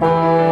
Bye.